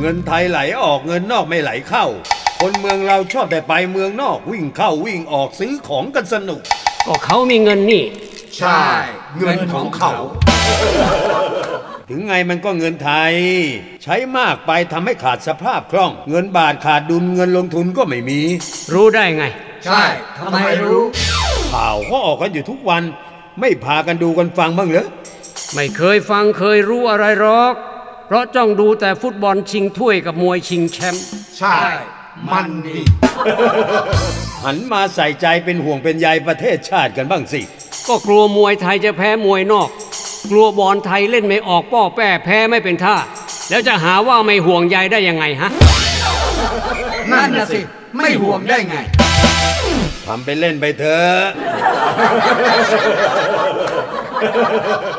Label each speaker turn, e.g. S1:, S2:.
S1: เงินไทยไหลออกเงินนอกไม่ไหลเข้า คนเมืองเราชอบแต่ไปเมืองนอกวิ่งเข้าวิ่งออกซื้อของกันสนุก
S2: ก็เขามีเงินนี่
S3: ใช่ เงินของเขา
S1: ถึงไงมันก็เงินไทย ใช้มากไปทำให้ขาดสภาพคล่อง เงินบาทขาดดุลเงินลงทุนก็ไม่มี
S2: รู้ได้ไง
S3: ใช่ทำไมรู้
S1: ข่าวก็ออกกันอยู่ทุกวัน ไม่พากันดูกันฟังบ้างเหรอ
S2: ไม่เคยฟังเคยรู้อะไรหรอก เพราะจ้องดูแต่ฟุตบอลชิงถ้วยกับมวยชิงแชมป์
S3: ใช่ มันดี
S1: หันมาใส่ใจเป็นห่วงเป็นใยประเทศชาติกันบ้างสิ
S2: ก็กลัวมวยไทยจะแพ้มวยนอก กลัวบอลไทยเล่นไม่ออกป้อแป้แพ้ไม่เป็นท่า แล้วจะหาว่าไม่ห่วงใยได้ยังไงฮะ
S3: นั่นนะสิ ไม่ห่วงได้ไง
S1: ทำไปเล่นไปเถอะ